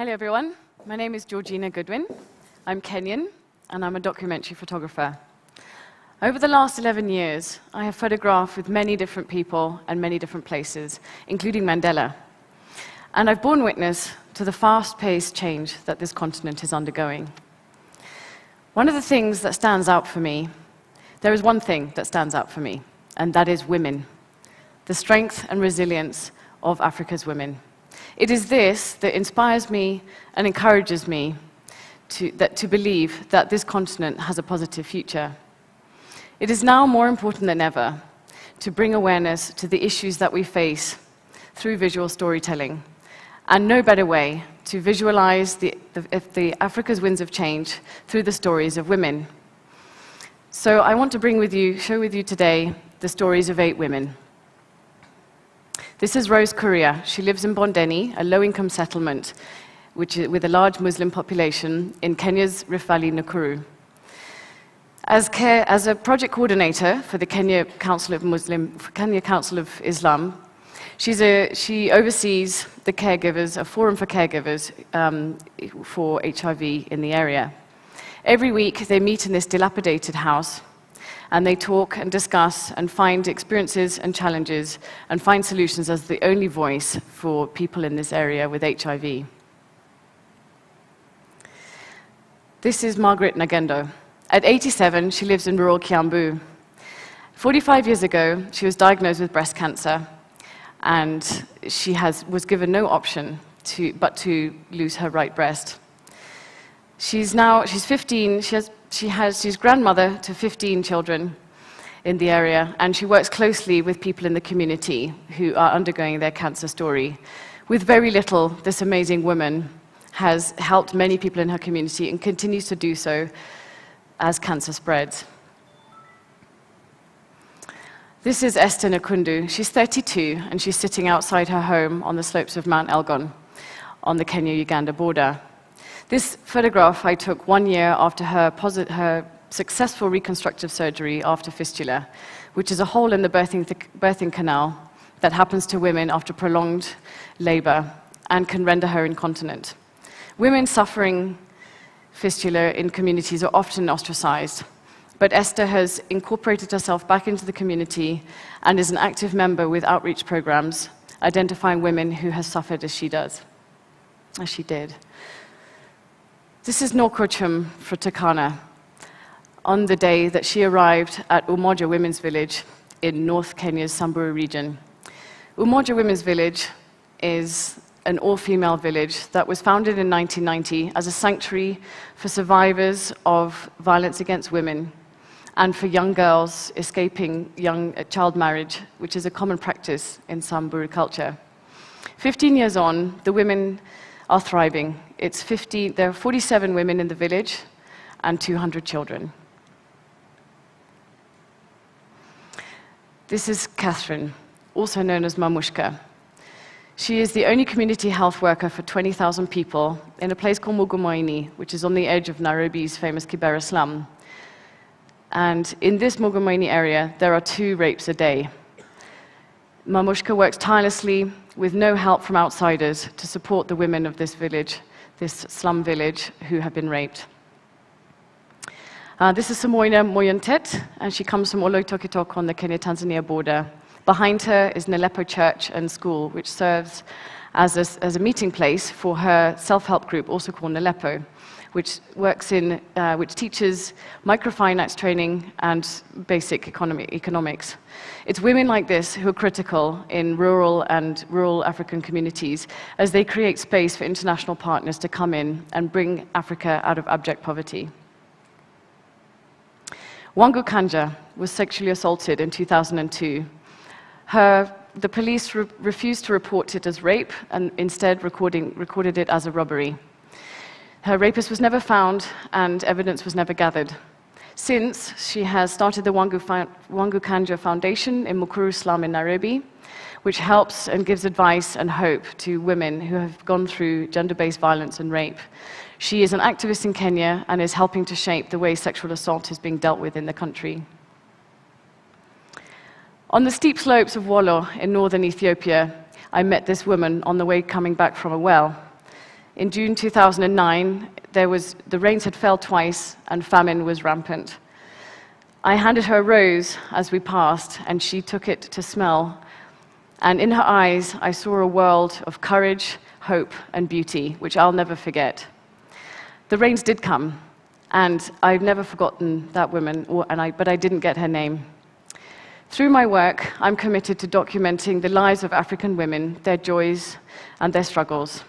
Hello, everyone. My name is Georgina Goodwin. I'm Kenyan, and I'm a documentary photographer. Over the last 11 years, I have photographed with many different people and many different places, including Mandela. And I've borne witness to the fast paced change that this continent is undergoing. One of the things that stands out for me, there is one thing that stands out for me, and that is women, the strength and resilience of Africa's women. It is this that inspires me and encourages me to, that, to believe that this continent has a positive future. It is now more important than ever to bring awareness to the issues that we face through visual storytelling. And no better way to visualize the, the, the Africa's winds of change through the stories of women. So I want to bring with you, show with you today the stories of eight women. This is Rose Kuria. She lives in Bondeni, a low-income settlement which is, with a large Muslim population in Kenya's Rift Valley, Nakuru. As, care, as a project coordinator for the Kenya Council of Muslim, Kenya Council of Islam, she's a, she oversees the caregivers, a forum for caregivers um, for HIV in the area. Every week, they meet in this dilapidated house and they talk and discuss and find experiences and challenges and find solutions as the only voice for people in this area with HIV. This is Margaret Nagendo. At 87, she lives in rural Kiambu. 45 years ago, she was diagnosed with breast cancer, and she has, was given no option to, but to lose her right breast. She's now, she's 15, she has, she has, she's grandmother to 15 children in the area, and she works closely with people in the community who are undergoing their cancer story. With very little, this amazing woman has helped many people in her community and continues to do so as cancer spreads. This is Esther Nakundu. She's 32 and she's sitting outside her home on the slopes of Mount Elgon on the Kenya Uganda border. This photograph I took one year after her, her successful reconstructive surgery after fistula, which is a hole in the birthing, birthing canal that happens to women after prolonged labor and can render her incontinent. Women suffering fistula in communities are often ostracized. But Esther has incorporated herself back into the community and is an active member with outreach programs, identifying women who have suffered as she does, as she did. This is Norkochum for Takana on the day that she arrived at Umoja Women's Village in North Kenya's Samburu region. Umoja Women's Village is an all-female village that was founded in 1990 as a sanctuary for survivors of violence against women and for young girls escaping young uh, child marriage, which is a common practice in Samburu culture. 15 years on, the women are thriving. It's 50, there are 47 women in the village and 200 children. This is Catherine, also known as Mamushka. She is the only community health worker for 20,000 people in a place called Mugumaini, which is on the edge of Nairobi's famous Kibera slum. And in this Mugumaini area, there are two rapes a day. Mamushka works tirelessly with no help from outsiders to support the women of this village, this slum village, who have been raped. Uh, this is Samoina Moyontet, and she comes from Oloitokitok on the Kenya-Tanzania border. Behind her is Nalepo Church and School, which serves as a, as a meeting place for her self-help group, also called Nalepo, which works in, uh, which teaches microfinance training and basic economy, economics. It's women like this who are critical in rural and rural African communities as they create space for international partners to come in and bring Africa out of abject poverty. Wangu Kanja was sexually assaulted in 2002 her, the police re refused to report it as rape and instead recorded it as a robbery. Her rapist was never found and evidence was never gathered. Since, she has started the Wangu, Wangu Kanja Foundation in Mukuru slum in Nairobi, which helps and gives advice and hope to women who have gone through gender-based violence and rape. She is an activist in Kenya and is helping to shape the way sexual assault is being dealt with in the country. On the steep slopes of Wollo in northern Ethiopia, I met this woman on the way coming back from a well. In June 2009, there was, the rains had fell twice and famine was rampant. I handed her a rose as we passed, and she took it to smell. And in her eyes, I saw a world of courage, hope, and beauty, which I'll never forget. The rains did come, and I've never forgotten that woman, and I, but I didn't get her name. Through my work, I'm committed to documenting the lives of African women, their joys, and their struggles.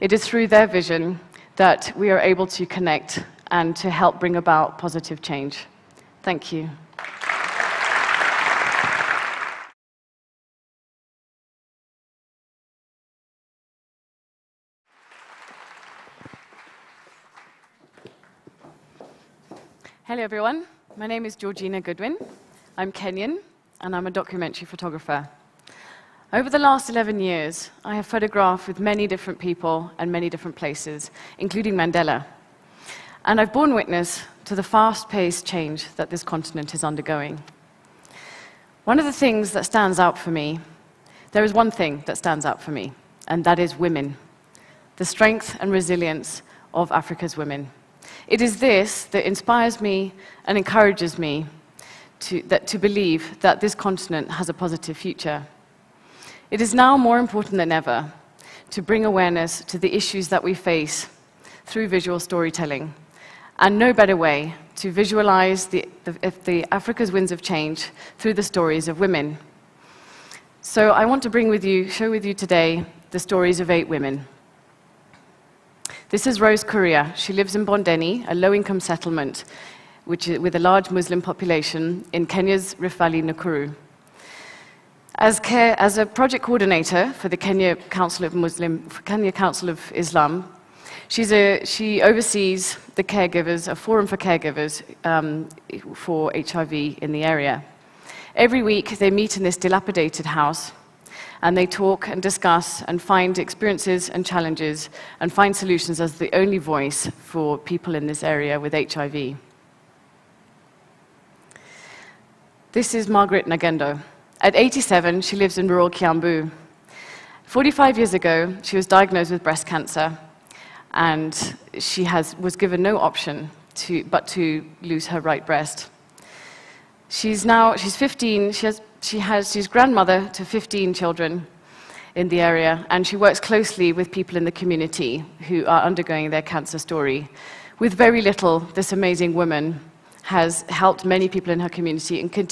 It is through their vision that we are able to connect and to help bring about positive change. Thank you. Hello, everyone. My name is Georgina Goodwin. I'm Kenyan, and I'm a documentary photographer. Over the last 11 years, I have photographed with many different people and many different places, including Mandela. And I've borne witness to the fast paced change that this continent is undergoing. One of the things that stands out for me, there is one thing that stands out for me, and that is women. The strength and resilience of Africa's women. It is this that inspires me and encourages me to, that, to believe that this continent has a positive future. It is now more important than ever to bring awareness to the issues that we face through visual storytelling. And no better way to visualize the, the, the Africa's winds of change through the stories of women. So I want to bring with you, share with you today the stories of eight women. This is Rose Kuria. She lives in Bondeni, a low-income settlement which is, with a large Muslim population in Kenya's Rift Valley, Nakuru. As, care, as, a project coordinator for the Kenya Council of Muslim, Kenya Council of Islam, a, she oversees the caregivers, a forum for caregivers um, for HIV in the area. Every week, they meet in this dilapidated house and they talk and discuss and find experiences and challenges and find solutions as the only voice for people in this area with HIV. This is Margaret Nagendo. At 87, she lives in rural Kiambu. 45 years ago, she was diagnosed with breast cancer, and she has, was given no option to, but to lose her right breast. She's now, she's 15, she has she has, she's grandmother to 15 children in the area, and she works closely with people in the community who are undergoing their cancer story. With very little, this amazing woman has helped many people in her community and continues